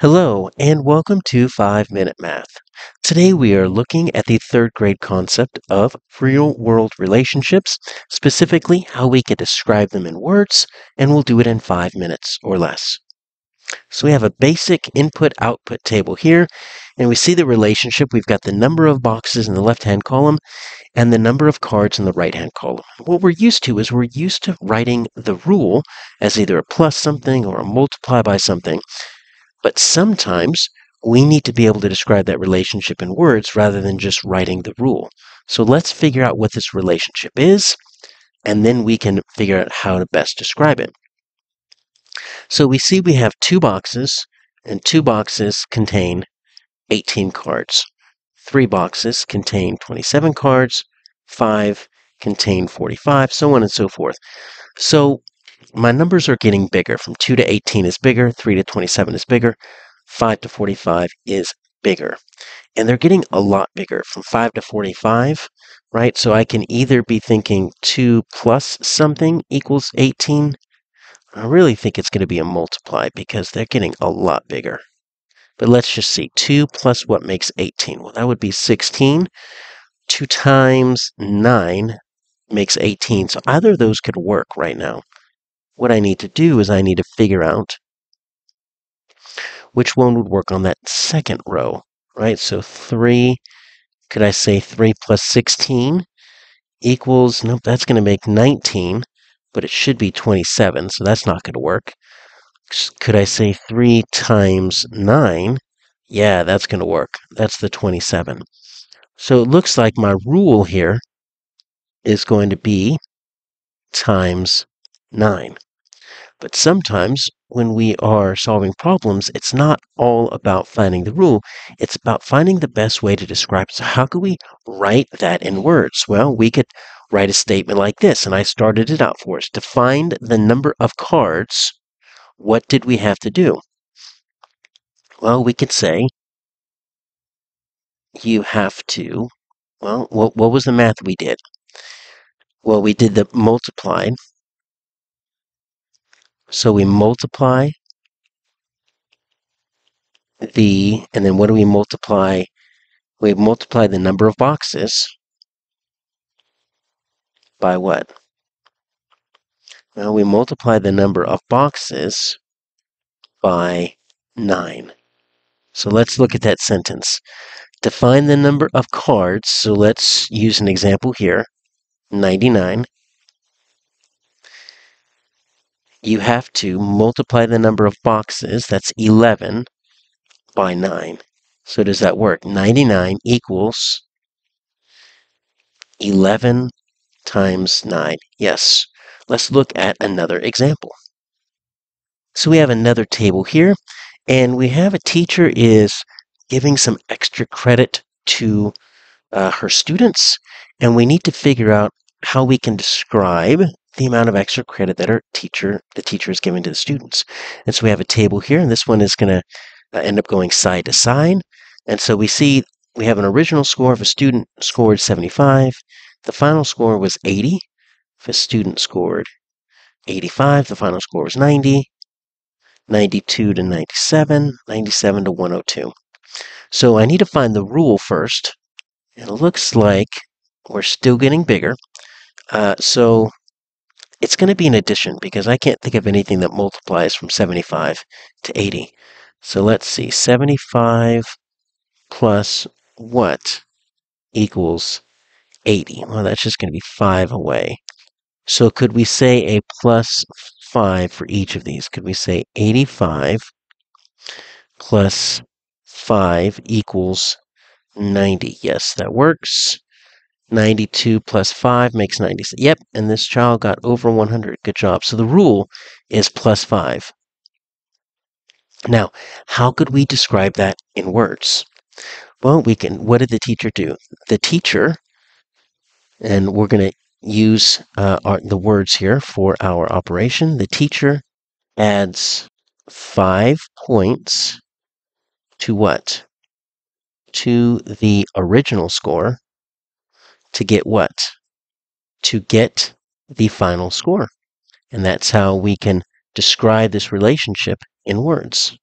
Hello, and welcome to 5 Minute Math. Today we are looking at the third grade concept of real world relationships, specifically how we can describe them in words, and we'll do it in 5 minutes or less. So we have a basic input output table here, and we see the relationship. We've got the number of boxes in the left hand column and the number of cards in the right hand column. What we're used to is we're used to writing the rule as either a plus something or a multiply by something. But sometimes we need to be able to describe that relationship in words rather than just writing the rule. So let's figure out what this relationship is, and then we can figure out how to best describe it. So we see we have two boxes, and two boxes contain 18 cards. Three boxes contain 27 cards, five contain 45, so on and so forth. So my numbers are getting bigger. From 2 to 18 is bigger, 3 to 27 is bigger, 5 to 45 is bigger. And they're getting a lot bigger from 5 to 45, right? So I can either be thinking 2 plus something equals 18. I really think it's going to be a multiply because they're getting a lot bigger. But let's just see. 2 plus what makes 18? Well, that would be 16. 2 times 9 makes 18. So either of those could work right now what I need to do is I need to figure out which one would work on that second row, right? So 3, could I say 3 plus 16 equals, nope, that's going to make 19, but it should be 27, so that's not going to work. Could I say 3 times 9? Yeah, that's going to work. That's the 27. So it looks like my rule here is going to be times 9. But sometimes when we are solving problems, it's not all about finding the rule. It's about finding the best way to describe it. So how could we write that in words? Well, we could write a statement like this, and I started it out for us. To find the number of cards, what did we have to do? Well, we could say you have to, well, what, what was the math we did? Well, we did the multiplied so we multiply the, and then what do we multiply? We multiply the number of boxes by what? Well, we multiply the number of boxes by 9. So let's look at that sentence. Define the number of cards, so let's use an example here, 99 you have to multiply the number of boxes, that's 11, by 9. So does that work? 99 equals 11 times 9. Yes. Let's look at another example. So we have another table here, and we have a teacher is giving some extra credit to uh, her students, and we need to figure out how we can describe the amount of extra credit that our teacher, the teacher is giving to the students. And so we have a table here, and this one is going to uh, end up going side to side. And so we see we have an original score if a student scored 75. The final score was 80. If a student scored 85, the final score was 90. 92 to 97, 97 to 102. So I need to find the rule first. It looks like we're still getting bigger. Uh, so it's going to be an addition because I can't think of anything that multiplies from 75 to 80. So let's see, 75 plus what equals 80? Well, that's just going to be 5 away. So could we say a plus 5 for each of these? Could we say 85 plus 5 equals 90? Yes, that works. 92 plus 5 makes 96. Yep, and this child got over 100. Good job. So the rule is plus 5. Now, how could we describe that in words? Well, we can. What did the teacher do? The teacher, and we're going to use uh, our, the words here for our operation. The teacher adds five points to what? To the original score to get what? To get the final score. And that's how we can describe this relationship in words.